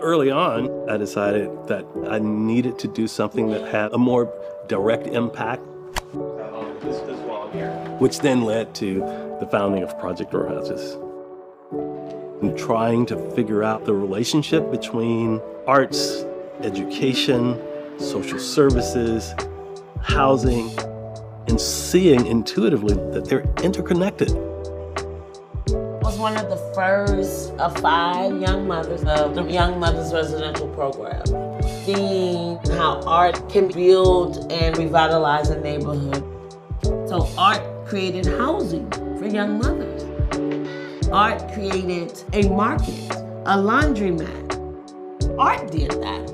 Early on, I decided that I needed to do something that had a more direct impact, which then led to the founding of Project Houses. And trying to figure out the relationship between arts, education, social services, housing, and seeing intuitively that they're interconnected. One of the first of five young mothers of the Young Mothers Residential Program. Seeing how art can build and revitalize a neighborhood. So art created housing for young mothers. Art created a market, a laundromat. Art did that.